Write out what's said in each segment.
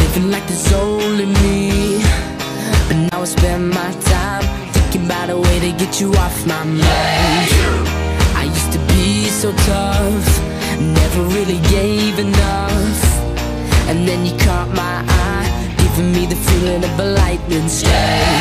Living like there's only me. But now I spend my time Thinking about a way to get you off my mind. I used to be so tough Never really gave enough. And then you caught my eye Giving me the feeling of a lightning strike.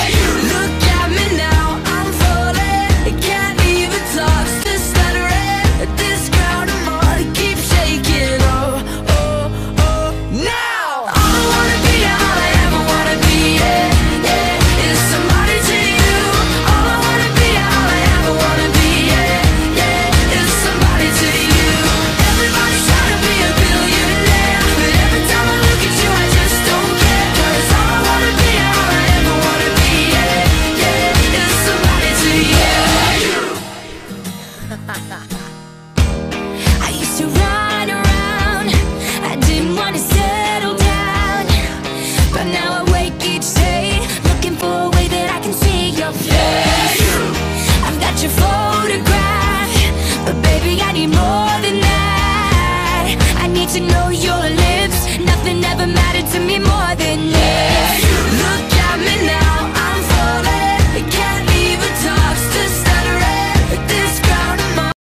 I used to run.